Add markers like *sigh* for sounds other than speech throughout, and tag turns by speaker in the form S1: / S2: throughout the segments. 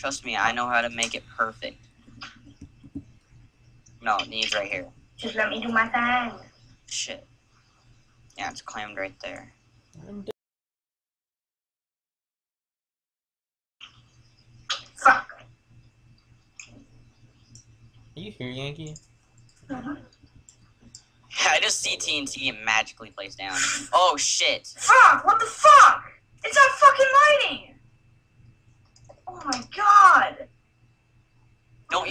S1: Trust me, I know how to make it perfect. No, it needs right here.
S2: Just let me do my thing.
S1: Shit. Yeah, it's clammed right there.
S2: Fuck.
S3: Are you here, Yankee?
S2: Mhm. *laughs*
S1: I just see TNT and magically plays down. Oh shit.
S2: Fuck! What the fuck? It's not fucking lighting! Oh my god!
S1: Don't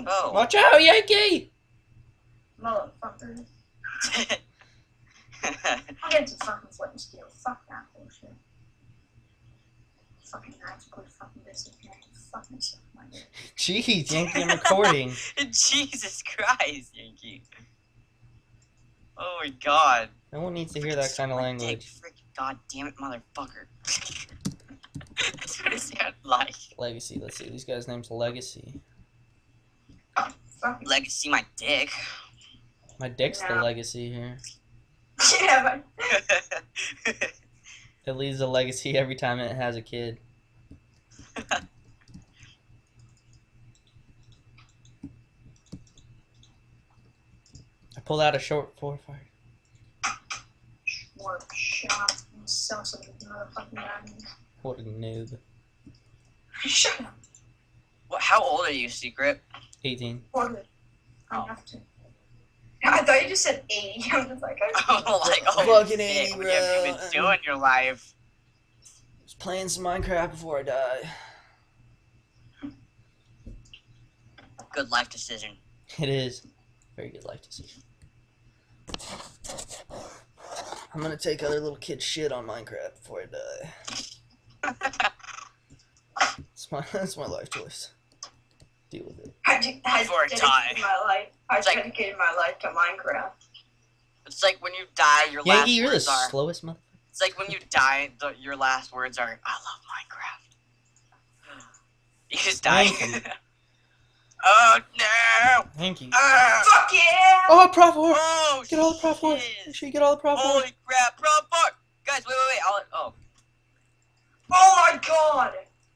S1: use bow.
S3: Watch out, Yankee!
S2: Motherfucker. *laughs* I'll get some fucking flint and steel. Fuck that bullshit. Fucking knives, fucking this. Fucking suck my dick.
S3: Jeez, Yankee, I'm recording. *laughs*
S1: Jesus Christ, Yankee. Oh my god.
S3: No one needs to hear that kind of language.
S1: freaking god damn it, motherfucker. *laughs* That's what it sounded like.
S3: Legacy. Let's see. These guys' name's Legacy.
S2: Fucking
S1: Legacy my dick.
S3: My dick's the legacy here. *laughs*
S2: yeah, but *laughs* *laughs*
S3: It leaves a legacy every time it has a kid. I pulled out a short four fire.
S2: more shot and sell some of these.
S3: What a noob.
S2: Shut up.
S1: What, how old are you, Secret?
S3: 18.
S2: Order. Oh. I
S1: Oh.
S2: have to. I thought you just said 80. *laughs* I'm just like, I *laughs*
S1: Oh, like, oh,
S3: Fucking
S1: shit,
S3: 80,
S1: what have you been doing in your life?
S3: was playing some Minecraft before I die.
S1: Good life decision.
S3: It is. Very good life decision. I'm gonna take other little kids' shit on Minecraft before I die. *laughs* That's my that's my life choice. Deal with it.
S2: I, de- I
S1: Before I
S2: dedicated
S1: die.
S2: my life. I
S1: It's like-
S2: dedicated my life to Minecraft.
S1: It's like when you die, your
S3: Yankee,
S1: last
S3: you're the
S1: words are.
S3: slowest mother.
S1: It's like when you die, the, your last words are, "I love Minecraft." *sighs* You just die.
S3: Yankee. *laughs*
S1: oh no!
S3: Yankee.
S1: Ah!
S2: Fuck yeah!
S3: Oh, Prot 4!
S1: Oh,
S3: Get all the Prot 4!
S1: shit.
S3: Make sure you get all the Prot 4!
S1: Holy crap, Pro 4! Guys, wait, wait, wait. I'll, oh,
S2: Oh my god!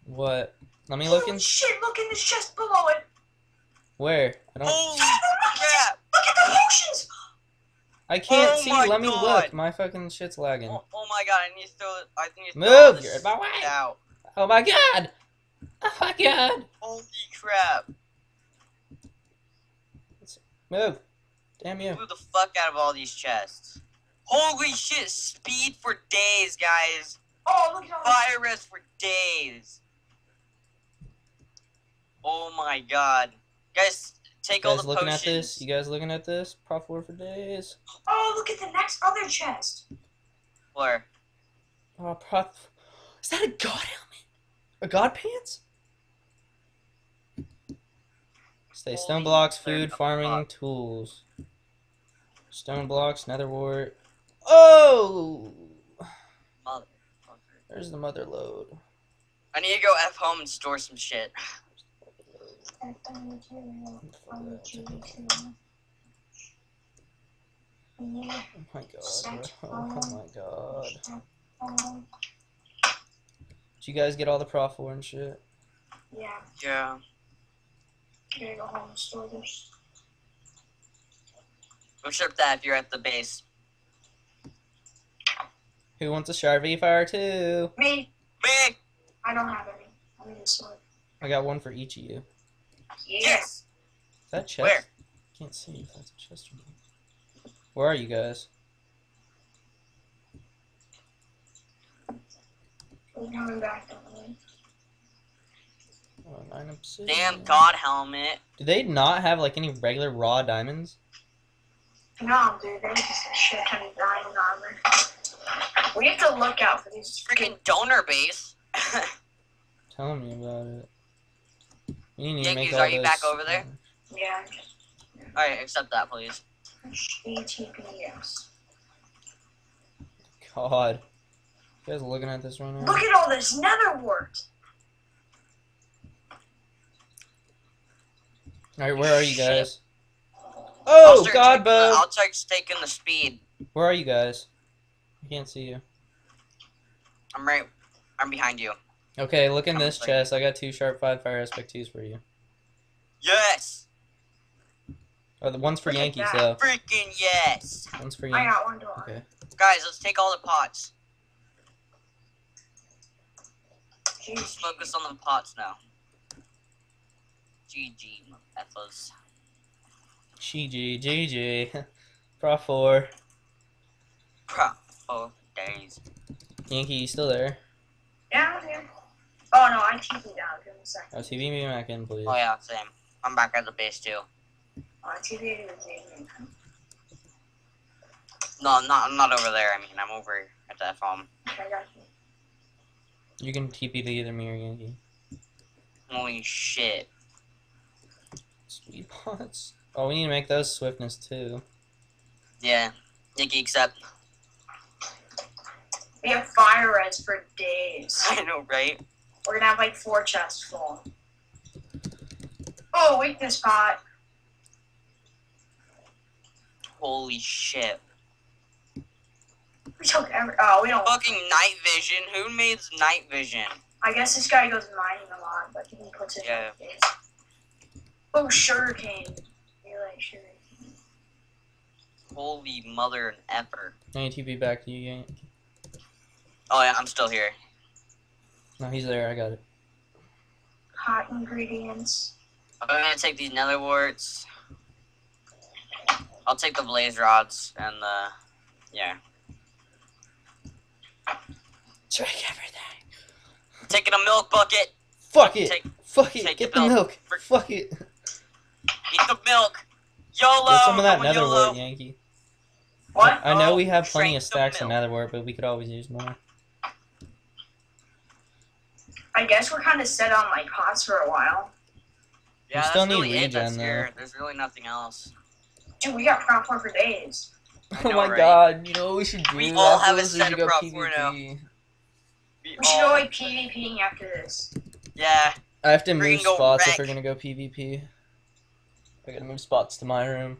S3: What? Let me look in.
S2: Shit, look in the chest below it!
S3: Where? I don't.
S1: holy
S2: Look at
S1: crap!
S2: Look at the potions!
S3: I can't
S1: Oh
S3: see.
S1: my
S3: Let me
S1: God.
S3: look. My fucking shit's lagging.
S1: Oh, oh my god, I need to throw, I need to throw
S3: Move!
S1: this
S3: You're my way!
S1: out.
S3: Oh my god! Oh my god!
S1: Holy crap.
S3: Move! Damn you!
S1: Move the fuck out of all these chests. Holy shit, speed for days, guys.
S2: Oh, look at all this.
S1: Fire rest for days. Oh my god. Guys, take
S3: You
S1: all the
S3: looking
S1: potions.
S3: at this? You guys looking at this? Prot 4 for days.
S2: Oh, look at the next other chest.
S1: Where?
S3: Uh, oh, prop. Is that a god helmet? A god pants? Stay stone
S1: Holy
S3: blocks, food, farming,
S1: fuck.
S3: tools. Stone blocks, nether wart. Oh!
S1: Motherfucker.
S3: There's the mother load.
S1: I need to go F home and store some shit. *sighs*
S3: Oh my god, bro. Oh my god. Did you guys get all the Prot 4 and shit?
S2: Yeah,
S1: Yeah.
S2: gotta go home and store
S1: ship that if you're at the base.
S3: Who wants a Sharp V Fire too?
S2: Me,
S1: Me!
S2: I don't have any. I need a sword.
S3: I got one for each of you.
S2: Yeah.
S1: Yes!
S3: Is that chest?
S1: Where?
S3: Can't see if that's a chest or not. Where are you guys?
S2: We're coming back, don't we?
S3: Oh, nine obsidian.
S1: Damn god helmet.
S3: Do they not have like any regular raw diamonds?
S2: No, dude, there's just a shit ton of diamond armor. We have to look out for these
S1: Freaking donor base. *laughs*
S3: Tell me about it. We need to make
S1: are you
S3: those-
S1: back over there?
S2: Yeah,
S1: Alright, accept that, please.
S2: HTTPS.
S3: God. You guys looking at this right now?
S2: Look at all this nether wart.
S3: Alright, where are you
S1: Shit.
S3: guys?
S1: I'll
S3: Oh, God,
S1: taking the-
S3: Bo!
S1: I'll start taking the speed.
S3: Where are you guys? I can't see you.
S1: I'm right. I'm behind you.
S3: Okay, look in this chest. I got two sharp five fire aspect twos for you.
S1: Yes!
S3: Oh, the one's for
S2: Look
S3: Yankees
S2: that.
S3: though.
S1: Freaking yes!
S3: One's for Yankees.
S2: I got one door.
S3: Okay.
S1: Guys, let's take all the pots.
S2: Jeez.
S1: Let's focus on the pots now. GG, effers.
S3: GG, GG. *laughs* Pro four.
S1: Pro. Oh, days.
S3: Yankee, you still there?
S2: Yeah, I'm here. Oh no, I TP'd out. Give me a second.
S3: Oh, TP me back in, please.
S1: Oh yeah, same. I'm back at the base too.
S2: Oh, I TP'd.
S1: No, I'm not. I'm not over there. I mean, I'm over at the farm.
S2: Okay, I you.
S3: You can TP to either me or Yankee.
S1: Holy shit!
S3: Sweet pots. Oh, we need to make those swiftness too.
S1: Yeah, Nicky, except
S2: We have fire reds for days. *laughs*
S1: I know, right?
S2: We're gonna have like four chests full. Oh, weakness pot.
S1: Holy shit!
S2: We took every. Oh, we don't.
S1: Fucking night vision. Who made night vision?
S2: I guess this guy goes mining a lot, but he puts it
S1: Yeah.
S2: in his Oh, sugarcane. You like sugarcane?
S1: Holy mother and effer.
S3: I need TP back to you, Yankee.
S1: Oh yeah, I'm still here.
S3: No, he's there. I got it.
S2: Hot ingredients.
S1: I'm gonna take these nether warts. I'll take the blaze rods and the yeah.
S3: Drink everything.
S1: Taking a milk bucket.
S3: Fuck it.
S1: Take
S3: Fuck it. Get
S1: the
S3: the
S1: milk.
S3: milk.
S1: Frick.
S3: Fuck it.
S1: eat the milk. YOLO.
S3: Get some of that
S1: I'm
S3: nether wart, Yankee.
S2: What?
S3: I know
S1: Oh,
S3: we have plenty of stacks of
S1: milk.
S3: nether wart, but we could always use more.
S2: I guess we're kind of set on like pots for a while.
S1: Yeah,
S3: We still need
S1: really it that's
S3: regen,
S1: here. There's really nothing else.
S2: Dude, we got prot four for days.
S1: I
S3: oh my
S1: right?
S3: god, you know what we should do?
S1: We all
S3: after
S1: have a
S3: this? We
S1: set
S3: should
S1: of
S3: go
S1: prot four now.
S3: PvP.
S1: We
S2: We should go like PvPing after this.
S1: Yeah.
S3: I have to
S1: We
S3: move
S1: can go
S3: spots if we're gonna go PvP. I gotta move spots to my room.